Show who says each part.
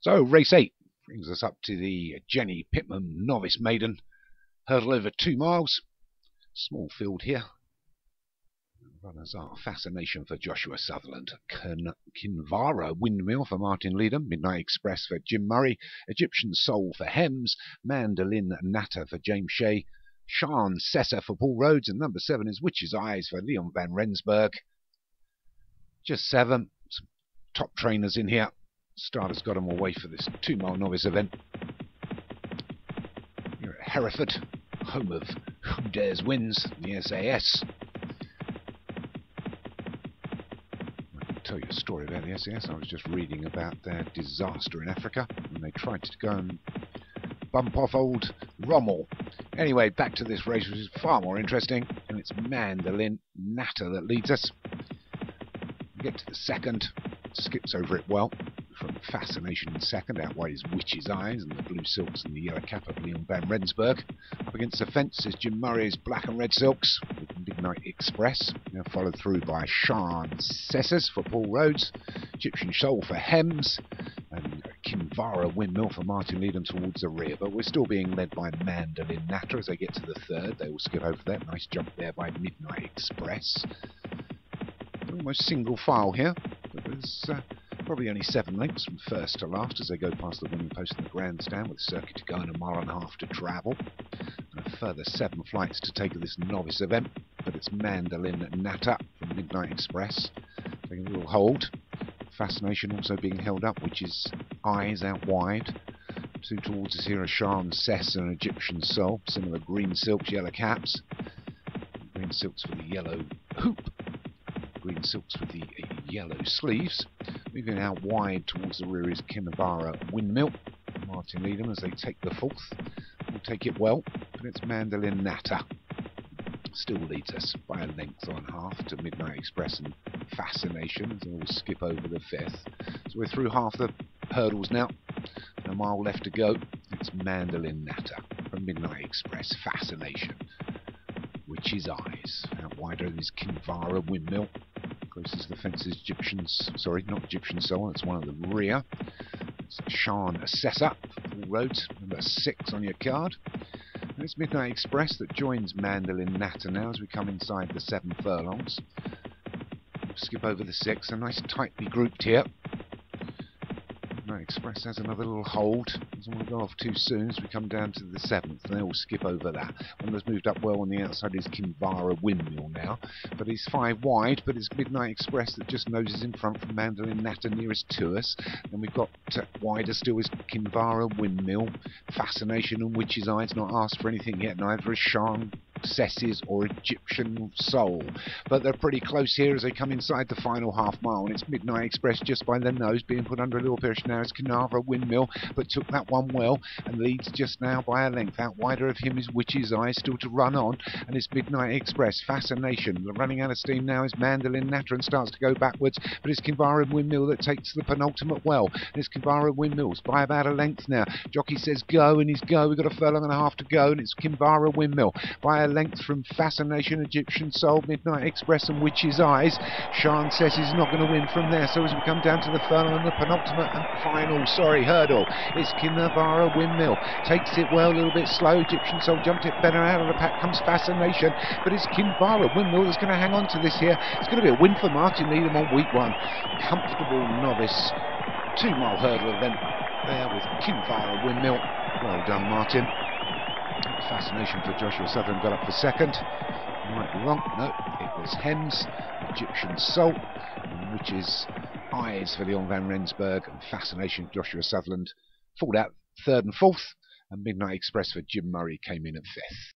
Speaker 1: So, race 8 brings us up to the Jenny Pitman Novice Maiden. Hurdle over two miles. Small field here. Runners are Fascination for Joshua Sutherland, Kinvara Windmill for Martin Leedham, Midnight Express for Jim Murray, Egyptian Soul for Hems, Mandolin Natter for James Shea, Sean Sessa for Paul Rhodes, and number seven is Witch's Eyes for Leon van Rensburg. Just seven. Some top trainers in here. Starter's got him away for this two mile novice event. You're at Hereford, home of Who Dares Wins, the SAS. I can tell you a story about the SAS. I was just reading about their disaster in Africa when they tried to go and bump off old Rommel. Anyway, back to this race, which is far more interesting, and it's Mandolin Natter that leads us. We get to the second, skips over it well from Fascination in second, outweighs Witch's Eyes and the Blue Silks and the Yellow Cap of Leon Van Rensburg. Up against the fence is Jim Murray's Black and Red Silks with Midnight Express, now followed through by Sean Sessers for Paul Rhodes, Egyptian Soul for Hems, and Kinvara Windmill for Martin Leedham towards the rear. But we're still being led by Mandolin Natter as they get to the third. They will skip over that. Nice jump there by Midnight Express. Almost single file here. But there's uh, Probably only seven lengths from first to last as they go past the winning post in the grandstand with circuit to go and a mile and a half to travel. And a further seven flights to take of this novice event. But it's Mandolin Natter from Midnight Express. Taking a little hold. Fascination also being held up, which is eyes out wide. Two towards us here are Shan Sess and an Egyptian Soul. Similar green silks, yellow caps. Green silks for the yellow hoop. Green silks with the yellow sleeves. Moving out wide towards the rear is Kinvara Windmill. Martin Leedham as they take the fourth. Will take it well, but it's Mandolin Natter. Still leads us by a length a half to Midnight Express and Fascination as will skip over the fifth. So we're through half the hurdles now. A mile left to go. It's Mandolin Natter from Midnight Express Fascination. Witch's Eyes. Out wider is Kinvara Windmill. Closest the fence is Egyptians, sorry, not Egyptian Soul, it's one of the rear. It's Sean Assessor, Paul Rhodes, number six on your card. And it's Midnight Express that joins Mandolin Natter now as we come inside the seven furlongs. Skip over the six, a nice tightly grouped here. Express has another little hold. Doesn't want to go off too soon as we come down to the seventh. They all skip over that. One that's moved up well on the outside is Kinvara Windmill now. But he's five wide, but it's Midnight Express that just noses in front from Mandolin Natter nearest to us. Then we've got uh, wider still is Kinvara Windmill. Fascination and Witch's Eye. Eyes not asked for anything yet. Neither is Sean Sesses or Egyptian Soul. But they're pretty close here as they come inside the final half mile. And it's Midnight Express just by the nose, being put under a little bit now as Kinvara Windmill, but took that one well and leads just now by a length. Out wider of him is Witch's Eye, still to run on. And it's Midnight Express, Fascination. The running out of steam now is Mandolin Natter and starts to go backwards. But it's Kinvara Windmill that takes the penultimate well. And it's Kinvara Windmills by about a length now. Jockey says go, and he's go. We've got a furlong and a half to go, and it's Kinvara Windmill by a length from Fascination, Egyptian Soul, Midnight Express, and Witch's Eyes. Sean says he's not going to win from there, so as we come down to the final and the penultimate and final, sorry, hurdle, it's Kinvara Windmill. Takes it well, a little bit slow. Egyptian Soul jumped it better out of the pack, comes Fascination, but it's Kinvara Windmill that's going to hang on to this here. It's going to be a win for Martin Leedham on week one. Comfortable novice two mile hurdle event there with Kinvara Windmill. Well done, Martin. Fascination for Joshua Sutherland got up for second. might be wrong. No, it was Hems, Egyptian Soul, Witch's Eyes for Leon Van Rensburg, and Fascination Joshua Sutherland. Fought out third and fourth, and Midnight Express for Jim Murray came in at fifth.